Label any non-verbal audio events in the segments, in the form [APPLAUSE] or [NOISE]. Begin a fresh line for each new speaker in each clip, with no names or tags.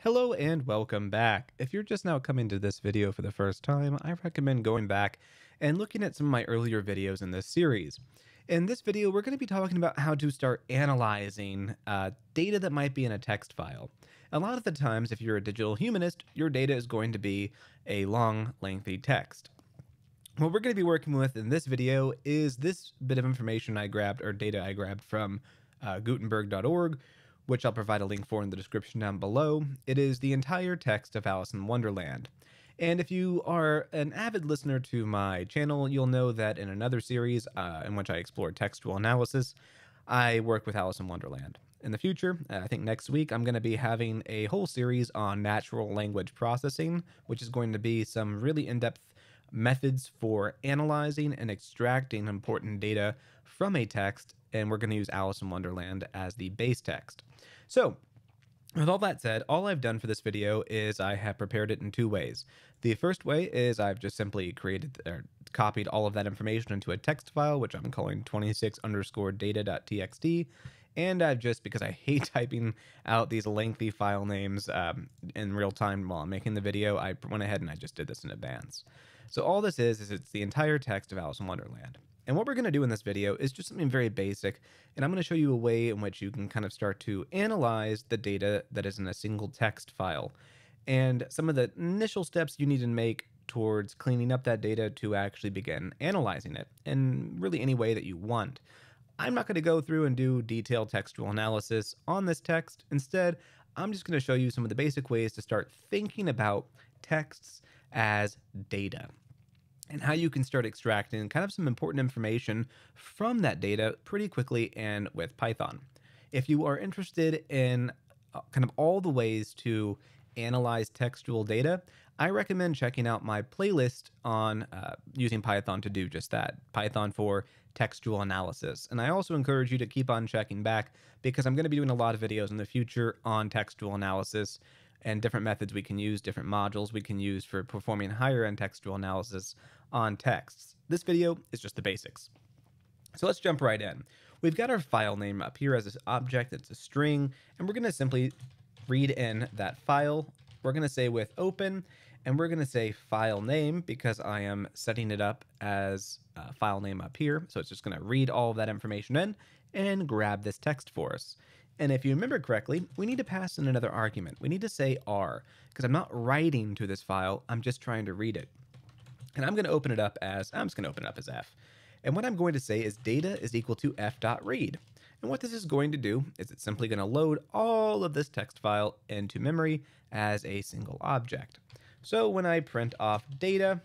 Hello and welcome back. If you're just now coming to this video for the first time, I recommend going back and looking at some of my earlier videos in this series. In this video, we're going to be talking about how to start analyzing uh, data that might be in a text file. A lot of the times, if you're a digital humanist, your data is going to be a long, lengthy text. What we're going to be working with in this video is this bit of information I grabbed, or data I grabbed from uh, Gutenberg.org, which I'll provide a link for in the description down below. It is the entire text of Alice in Wonderland. And if you are an avid listener to my channel, you'll know that in another series uh, in which I explore textual analysis, I work with Alice in Wonderland. In the future, uh, I think next week, I'm going to be having a whole series on natural language processing, which is going to be some really in depth methods for analyzing and extracting important data from a text, and we're going to use Alice in Wonderland as the base text. So, with all that said, all I've done for this video is I have prepared it in two ways. The first way is I've just simply created or copied all of that information into a text file, which I'm calling 26 underscore data.txt. And I've just, because I hate [LAUGHS] typing out these lengthy file names um, in real time while I'm making the video, I went ahead and I just did this in advance. So all this is, is it's the entire text of Alice in Wonderland. And what we're going to do in this video is just something very basic, and I'm going to show you a way in which you can kind of start to analyze the data that is in a single text file, and some of the initial steps you need to make towards cleaning up that data to actually begin analyzing it in really any way that you want. I'm not going to go through and do detailed textual analysis on this text. Instead, I'm just going to show you some of the basic ways to start thinking about texts as data and how you can start extracting kind of some important information from that data pretty quickly and with Python. If you are interested in uh, kind of all the ways to analyze textual data, I recommend checking out my playlist on uh, using Python to do just that Python for textual analysis. And I also encourage you to keep on checking back because I'm going to be doing a lot of videos in the future on textual analysis and different methods we can use, different modules we can use for performing higher end textual analysis on texts. This video is just the basics. So let's jump right in. We've got our file name up here as an object, it's a string, and we're going to simply read in that file. We're going to say with open, and we're going to say file name because I am setting it up as file name up here. So it's just going to read all of that information in and grab this text for us. And if you remember correctly, we need to pass in another argument. We need to say R, because I'm not writing to this file, I'm just trying to read it. And I'm going to open it up as, I'm just going to open it up as F. And what I'm going to say is data is equal to f.read. And what this is going to do is it's simply going to load all of this text file into memory as a single object. So when I print off data,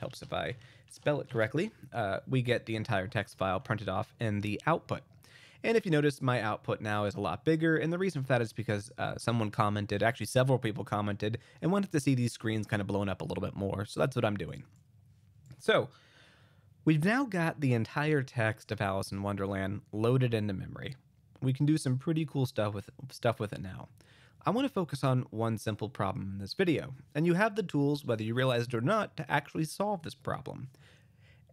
helps if I spell it correctly, uh, we get the entire text file printed off in the output. And if you notice, my output now is a lot bigger. And the reason for that is because uh, someone commented, actually several people commented, and wanted to see these screens kind of blown up a little bit more. So that's what I'm doing. So we've now got the entire text of Alice in Wonderland loaded into memory. We can do some pretty cool stuff with stuff with it now. I want to focus on one simple problem in this video, and you have the tools, whether you realize it or not, to actually solve this problem.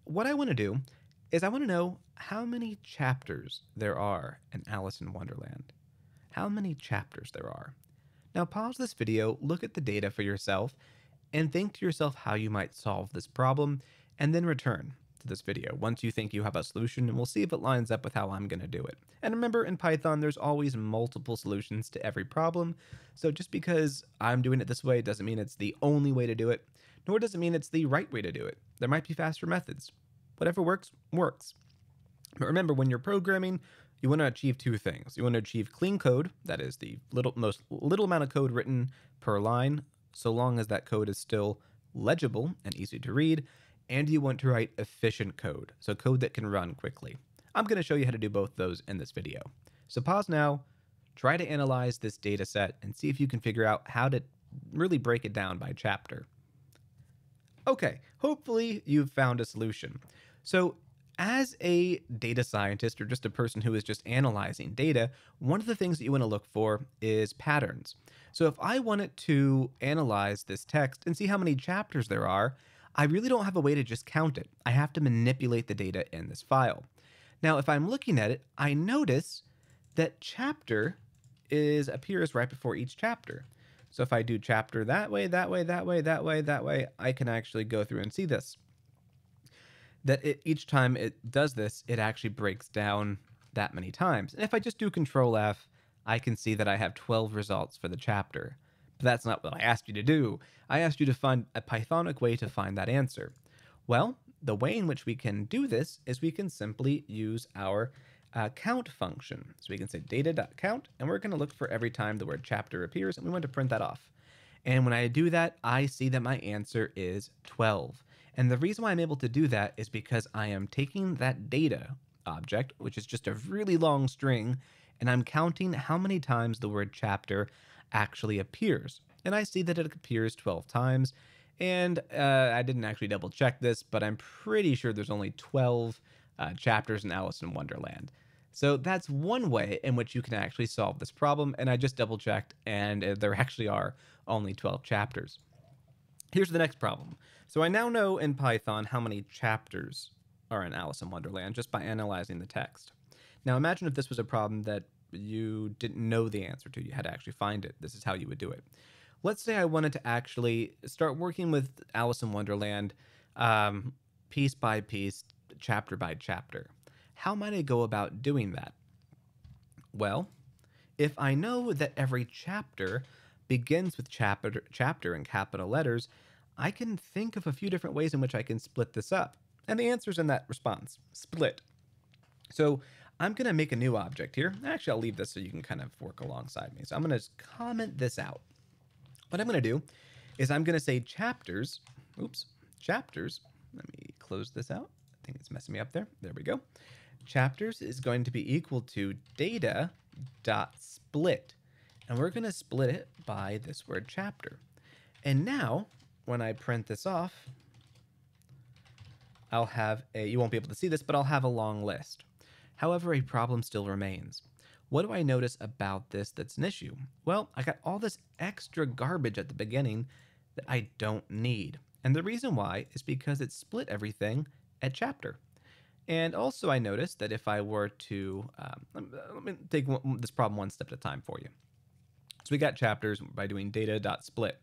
What I want to do is I want to know how many chapters there are in Alice in Wonderland. How many chapters there are. Now pause this video, look at the data for yourself, and think to yourself how you might solve this problem, and then return to this video once you think you have a solution, and we'll see if it lines up with how I'm going to do it. And remember, in Python, there's always multiple solutions to every problem, so just because I'm doing it this way doesn't mean it's the only way to do it, nor does it mean it's the right way to do it. There might be faster methods. Whatever works, works. But remember, when you're programming, you want to achieve two things. You want to achieve clean code, that is the little most little amount of code written per line, so long as that code is still legible and easy to read, and you want to write efficient code, so code that can run quickly. I'm going to show you how to do both those in this video. So pause now, try to analyze this data set and see if you can figure out how to really break it down by chapter. Okay, hopefully you've found a solution. So, as a data scientist or just a person who is just analyzing data, one of the things that you want to look for is patterns. So, if I wanted to analyze this text and see how many chapters there are, I really don't have a way to just count it. I have to manipulate the data in this file. Now, if I'm looking at it, I notice that chapter is appears right before each chapter. So if I do chapter that way, that way, that way, that way, that way, I can actually go through and see this. That it, each time it does this, it actually breaks down that many times. And if I just do control F, I can see that I have 12 results for the chapter. But that's not what I asked you to do. I asked you to find a Pythonic way to find that answer. Well, the way in which we can do this is we can simply use our uh, count function. So we can say data.count, and we're going to look for every time the word chapter appears, and we want to print that off. And when I do that, I see that my answer is 12. And the reason why I'm able to do that is because I am taking that data object, which is just a really long string, and I'm counting how many times the word chapter actually appears. And I see that it appears 12 times. And uh, I didn't actually double check this, but I'm pretty sure there's only 12 uh, chapters in Alice in Wonderland. So that's one way in which you can actually solve this problem. And I just double checked, and uh, there actually are only 12 chapters. Here's the next problem. So I now know in Python how many chapters are in Alice in Wonderland just by analyzing the text. Now imagine if this was a problem that you didn't know the answer to, you had to actually find it. This is how you would do it. Let's say I wanted to actually start working with Alice in Wonderland um, piece by piece, chapter by chapter. How might I go about doing that? Well, if I know that every chapter begins with chapter, chapter in capital letters, I can think of a few different ways in which I can split this up. And the answer's in that response, split. So I'm going to make a new object here. Actually, I'll leave this so you can kind of work alongside me. So I'm going to just comment this out. What I'm going to do is I'm going to say chapters, oops, chapters. Let me close this out. I think it's messing me up there. There we go. Chapters is going to be equal to data dot split. And we're going to split it by this word chapter. And now, when I print this off, I'll have a, you won't be able to see this, but I'll have a long list. However, a problem still remains. What do I notice about this that's an issue? Well, I got all this extra garbage at the beginning that I don't need. And the reason why is because it split everything at chapter. And also I noticed that if I were to, um, let me take this problem one step at a time for you. So we got chapters by doing data.split.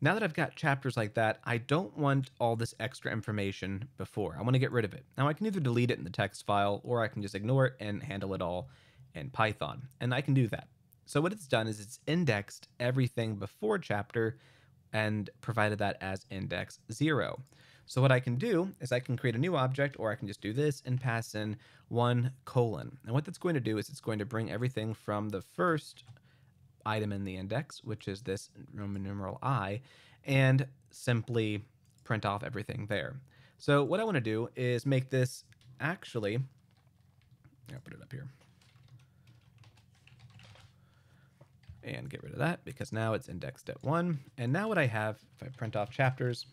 Now that I've got chapters like that, I don't want all this extra information before. I want to get rid of it. Now I can either delete it in the text file or I can just ignore it and handle it all in Python. And I can do that. So what it's done is it's indexed everything before chapter and provided that as index zero. So what I can do is I can create a new object or I can just do this and pass in one colon. And what that's going to do is it's going to bring everything from the first item in the index, which is this Roman numeral I, and simply print off everything there. So what I want to do is make this actually, I'll put it up here. And get rid of that because now it's indexed at one. And now what I have, if I print off chapters,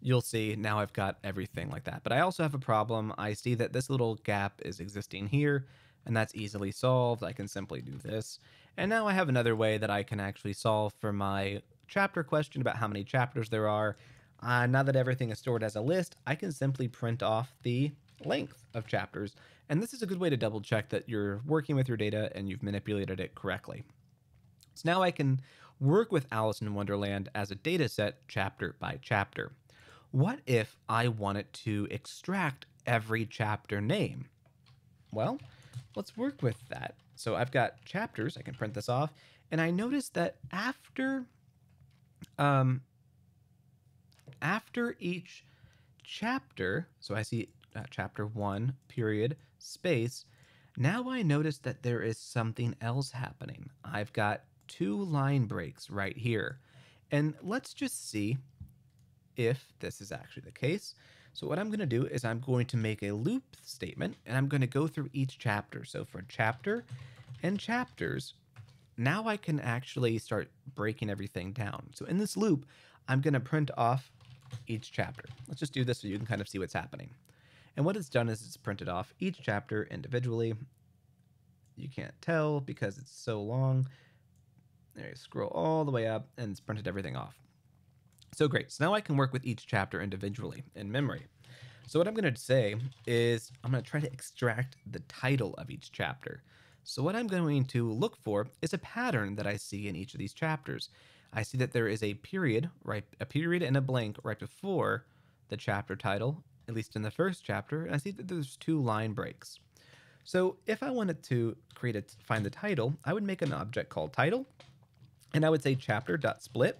you'll see now I've got everything like that. But I also have a problem. I see that this little gap is existing here and that's easily solved. I can simply do this. And now I have another way that I can actually solve for my chapter question about how many chapters there are. Uh, now that everything is stored as a list, I can simply print off the length of chapters. And this is a good way to double check that you're working with your data and you've manipulated it correctly. So now I can work with Alice in Wonderland as a data set chapter by chapter. What if I wanted to extract every chapter name? Well, let's work with that. So I've got chapters, I can print this off, and I noticed that after um after each chapter, so I see uh, chapter 1 period space, now I notice that there is something else happening. I've got two line breaks right here. And let's just see if this is actually the case. So what I'm going to do is I'm going to make a loop statement and I'm going to go through each chapter. So for chapter and chapters, now I can actually start breaking everything down. So in this loop, I'm going to print off each chapter. Let's just do this so you can kind of see what's happening. And what it's done is it's printed off each chapter individually. You can't tell because it's so long. There you scroll all the way up and it's printed everything off. So great. So now I can work with each chapter individually in memory. So what I'm going to say is I'm going to try to extract the title of each chapter. So what I'm going to look for is a pattern that I see in each of these chapters. I see that there is a period, right, a period and a blank right before the chapter title, at least in the first chapter, and I see that there's two line breaks. So if I wanted to create a find the title, I would make an object called title, and I would say chapter.split,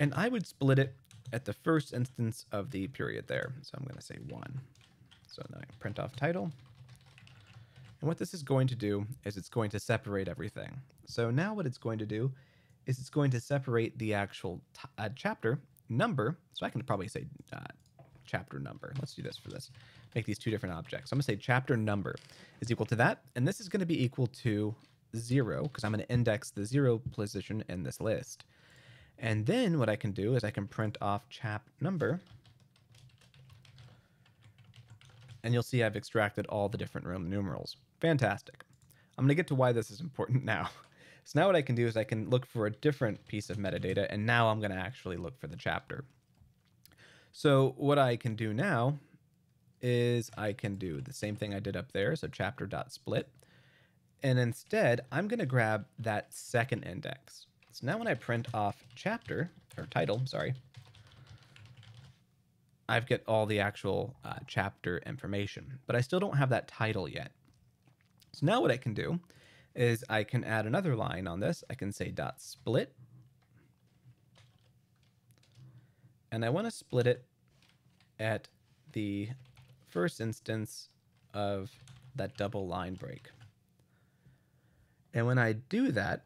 and I would split it at the first instance of the period there. So I'm going to say one. So now I print off title. And what this is going to do is it's going to separate everything. So now what it's going to do is it's going to separate the actual uh, chapter number. So I can probably say uh, chapter number. Let's do this for this. Make these two different objects. So I'm going to say chapter number is equal to that. And this is going to be equal to zero because I'm going to index the zero position in this list. And then what I can do is I can print off chap number. And you'll see I've extracted all the different Roman numerals. Fantastic. I'm going to get to why this is important [LAUGHS] now. So now what I can do is I can look for a different piece of metadata, and now I'm going to actually look for the chapter. So what I can do now is I can do the same thing I did up there, so chapter.split. And instead, I'm going to grab that second index. So now when I print off chapter, or title, sorry, I've got all the actual uh, chapter information, but I still don't have that title yet. So now what I can do is I can add another line on this. I can say dot split. And I want to split it at the first instance of that double line break. And when I do that,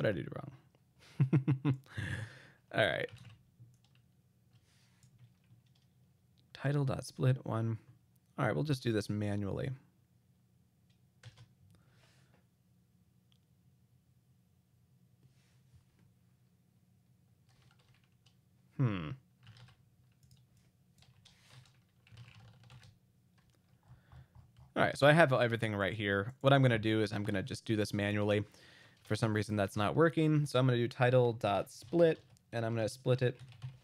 what did I do wrong? [LAUGHS] All right. Title dot split one. All right, we'll just do this manually. Hmm. All right, so I have everything right here. What I'm going to do is I'm going to just do this manually. For some reason, that's not working. So I'm going to do title dot split, and I'm going to split it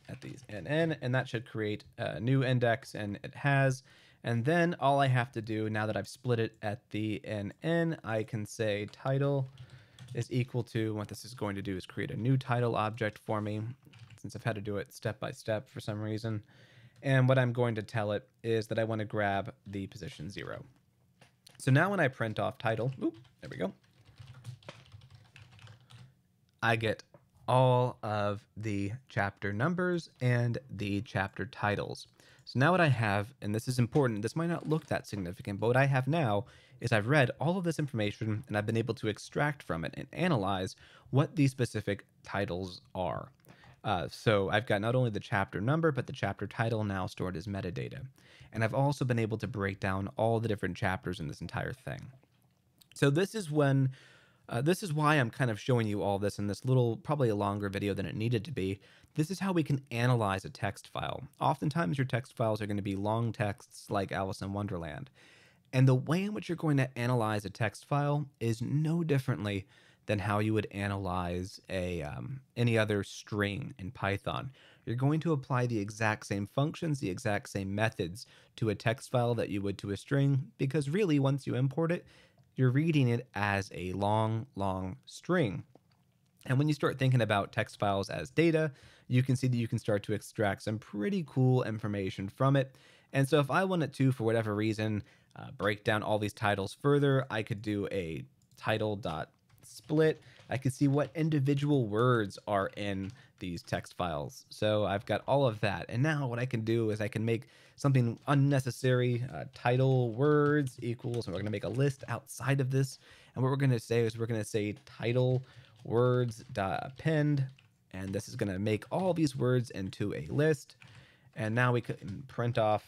at these NN, and that should create a new index, and it has. And then all I have to do, now that I've split it at the NN, I can say title is equal to, what this is going to do is create a new title object for me, since I've had to do it step by step for some reason. And what I'm going to tell it is that I want to grab the position zero. So now when I print off title, oop, there we go, I get all of the chapter numbers and the chapter titles. So now what I have, and this is important, this might not look that significant, but what I have now is I've read all of this information and I've been able to extract from it and analyze what these specific titles are. Uh, so I've got not only the chapter number, but the chapter title now stored as metadata. And I've also been able to break down all the different chapters in this entire thing. So this is when uh, this is why I'm kind of showing you all this in this little, probably a longer video than it needed to be. This is how we can analyze a text file. Oftentimes your text files are going to be long texts like Alice in Wonderland. And the way in which you're going to analyze a text file is no differently than how you would analyze a um, any other string in Python. You're going to apply the exact same functions, the exact same methods to a text file that you would to a string, because really once you import it, you're reading it as a long, long string. And when you start thinking about text files as data, you can see that you can start to extract some pretty cool information from it. And so if I wanted to, for whatever reason, uh, break down all these titles further, I could do a title dot split. I can see what individual words are in these text files. So I've got all of that. And now what I can do is I can make something unnecessary, uh, title words equals, and we're going to make a list outside of this. And what we're going to say is we're going to say title words dot append, and this is going to make all these words into a list. And now we can print off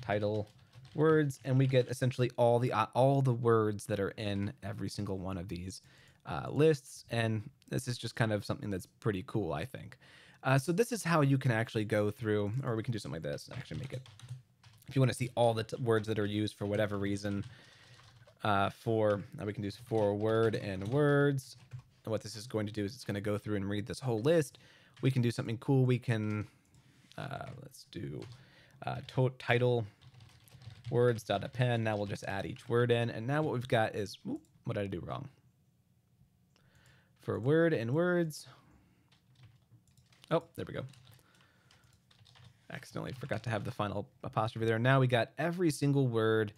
title words, and we get essentially all the uh, all the words that are in every single one of these uh, lists. And this is just kind of something that's pretty cool, I think. Uh, so this is how you can actually go through, or we can do something like this. Actually, make it. If you want to see all the words that are used for whatever reason, uh, for we can do for word and words. And what this is going to do is it's going to go through and read this whole list. We can do something cool. We can uh, let's do uh, title words.append. Now we'll just add each word in. And now what we've got is, what did I do wrong? For word and words. Oh, there we go. Accidentally forgot to have the final apostrophe there. Now we got every single word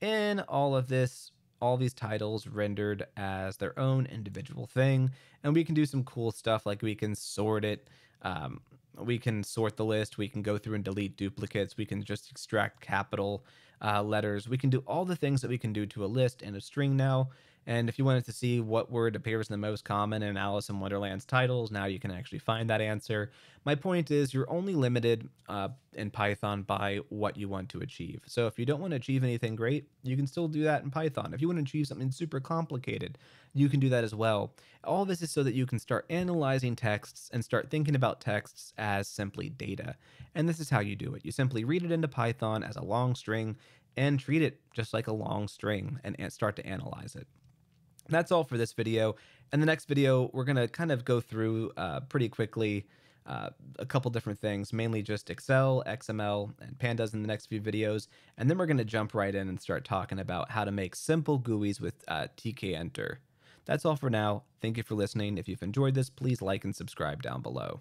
in all of this all these titles rendered as their own individual thing. And we can do some cool stuff like we can sort it. Um, we can sort the list. We can go through and delete duplicates. We can just extract capital uh, letters. We can do all the things that we can do to a list and a string now. And if you wanted to see what word appears in the most common in Alice in Wonderland's titles, now you can actually find that answer. My point is you're only limited uh, in Python by what you want to achieve. So if you don't want to achieve anything great, you can still do that in Python. If you want to achieve something super complicated, you can do that as well. All this is so that you can start analyzing texts and start thinking about texts as simply data. And this is how you do it. You simply read it into Python as a long string and treat it just like a long string and start to analyze it. That's all for this video. In the next video, we're going to kind of go through uh, pretty quickly uh, a couple different things, mainly just Excel, XML, and pandas in the next few videos. And then we're going to jump right in and start talking about how to make simple GUIs with uh, tkinter. That's all for now. Thank you for listening. If you've enjoyed this, please like and subscribe down below.